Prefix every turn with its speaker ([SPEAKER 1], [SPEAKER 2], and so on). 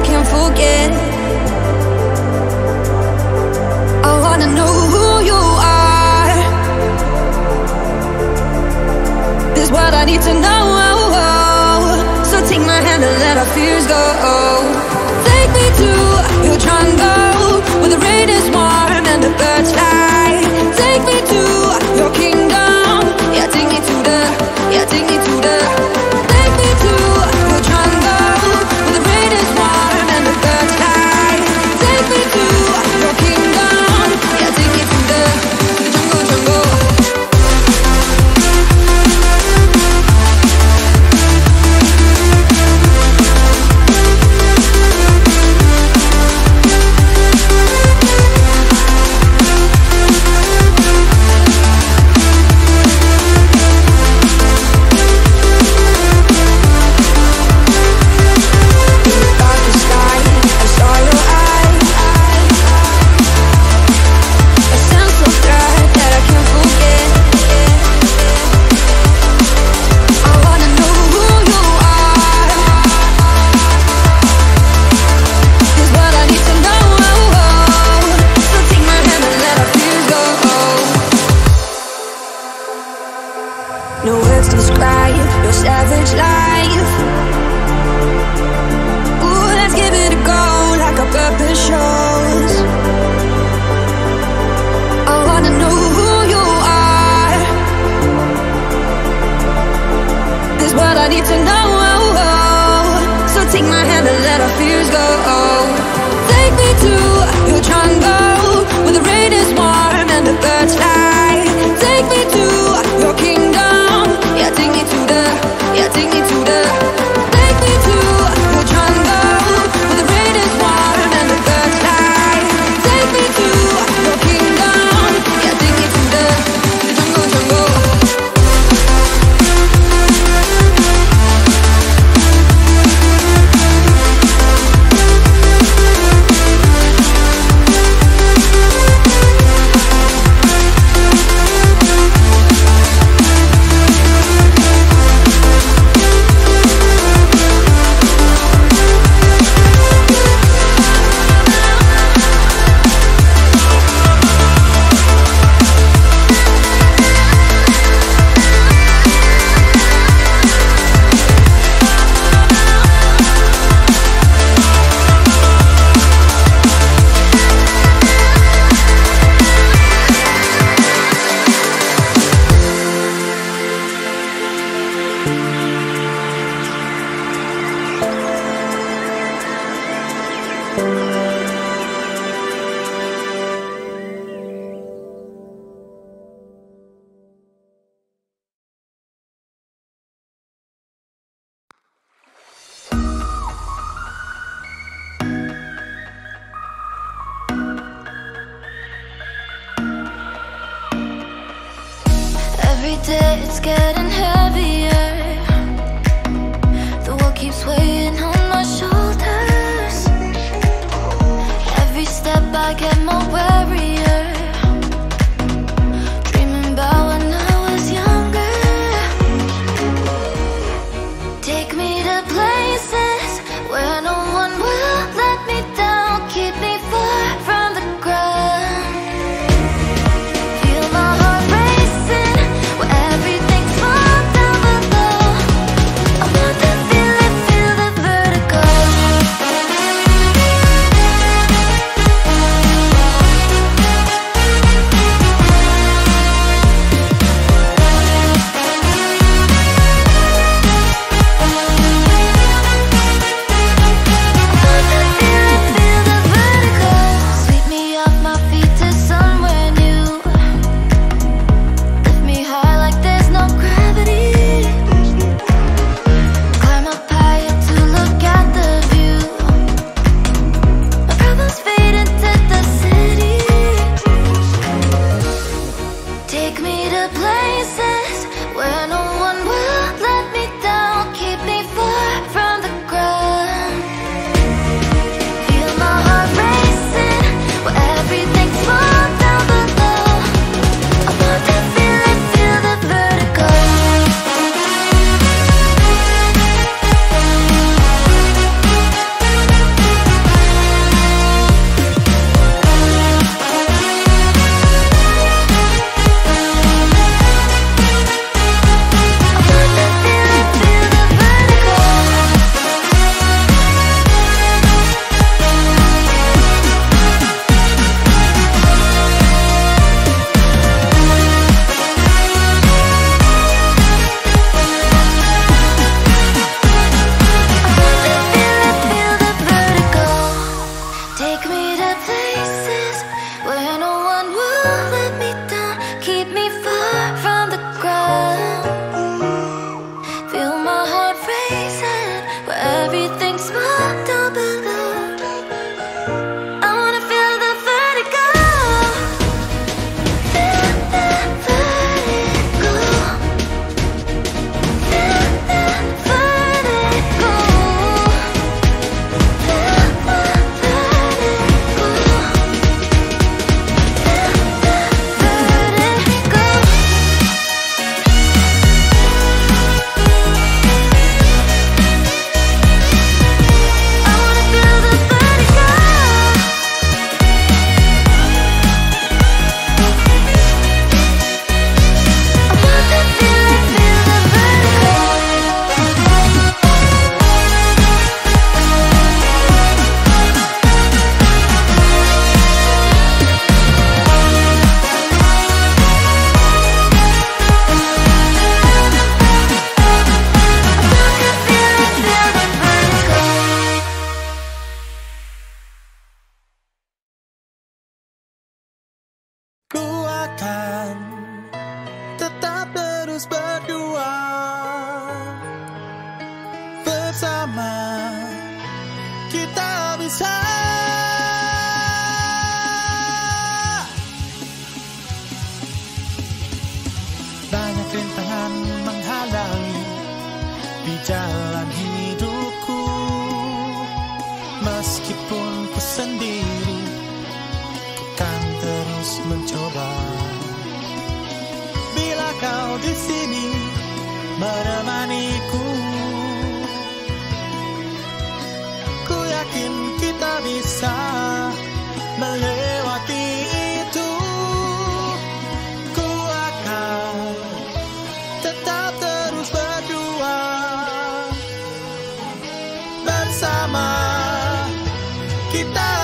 [SPEAKER 1] can't forget. I wanna know who you are. This what I need to know. So take my hand and let our fears go. No words describe your savage life. Ooh, let's give it a go like our purpose shows. I wanna know who you are. This what I need to know. So take my hand and let our fears go. Take me to your jungle where the rain is warm and the birds fly.
[SPEAKER 2] Every day it's getting heavier. The world keeps weighing on my shoulders. Every step I get more warier.
[SPEAKER 3] Bersama. Kita bisa yakin kita bisa melewati itu. Ku akan tetap terus berdua. Bersama kita